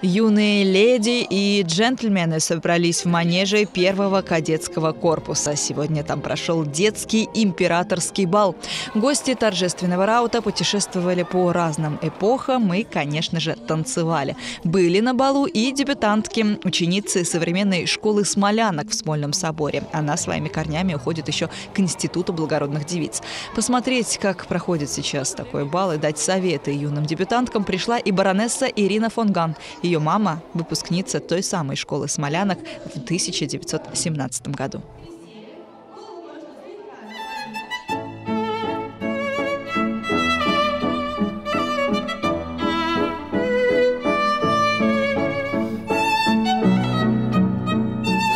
Юные леди и джентльмены собрались в манеже первого кадетского корпуса. Сегодня там прошел детский императорский бал. Гости торжественного раута путешествовали по разным эпохам и, конечно же, танцевали. Были на балу и дебютантки, ученицы современной школы смолянок в Смольном соборе. Она своими корнями уходит еще к Институту благородных девиц. Посмотреть, как проходит сейчас такой бал и дать советы юным дебютанткам пришла и баронесса Ирина фон Ган – ее мама – выпускница той самой школы смолянок в 1917 году.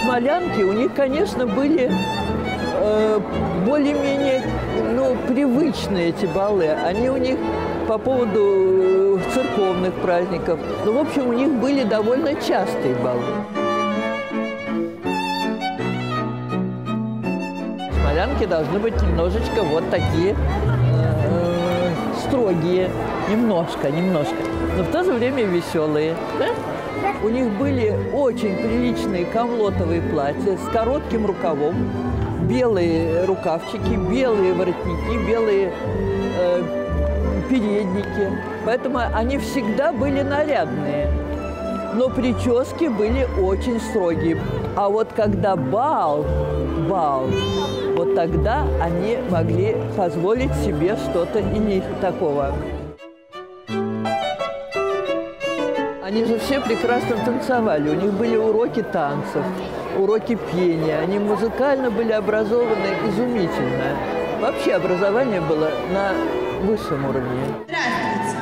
Смолянки у них, конечно, были э, более-менее ну, привычные эти балы. Они у них по поводу церковных праздников. Ну, в общем, у них были довольно частые балы. Смолянки должны быть немножечко вот такие э, строгие, немножко, немножко, но в то же время веселые. Да? У них были очень приличные камлотовые платья с коротким рукавом, белые рукавчики, белые воротники, белые э, передники. Поэтому они всегда были нарядные. Но прически были очень строгие. А вот когда бал, бал, вот тогда они могли позволить себе что-то и не такого. Они же все прекрасно танцевали. У них были уроки танцев, уроки пения. Они музыкально были образованы изумительно. Вообще образование было на высшем уровне. Здравствуйте.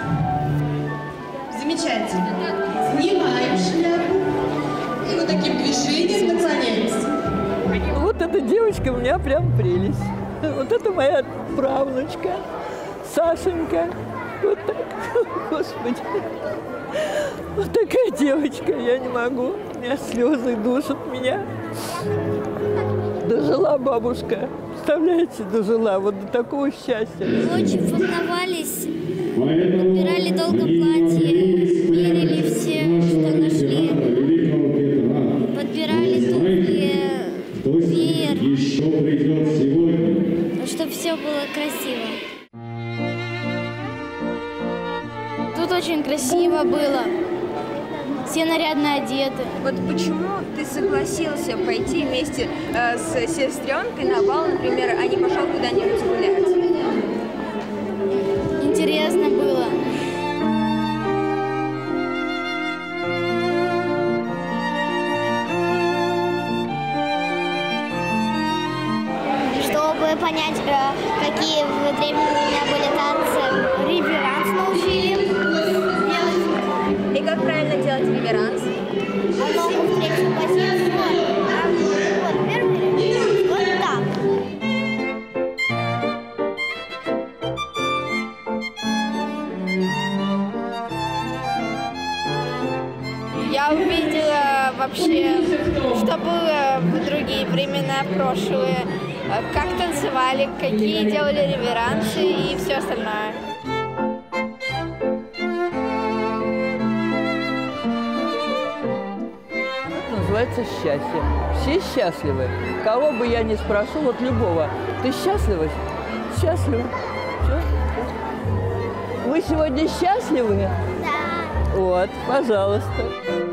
Замечательно. Снимаем шляпу и вот таким движением наклоняемся. Вот эта девочка у меня прям прелесть. Вот это моя правнучка, Сашенька. Вот так, господи. Вот такая девочка, я не могу. У меня слезы душат меня. Дожила бабушка. Представляете, дожила вот до такого счастья. Очень волновались, подбирали долго платье, мерили все, что нашли. Подбирали туфли, веер, чтобы все было красиво. Тут очень красиво было. Все нарядно одеты. Вот почему ты согласился пойти вместе э, с сестренкой на бал, например, а не пошел куда-нибудь гулять? Интересно было. Чтобы понять, э, какие времена были Я увидела вообще, что было в другие времена прошлые, как танцевали, какие делали реверансы и все остальное. Это называется счастье. Все счастливы. Кого бы я ни спрошу, вот любого, ты счастлива? Счастлив. Все. Вы сегодня счастливы? Да. Вот, пожалуйста.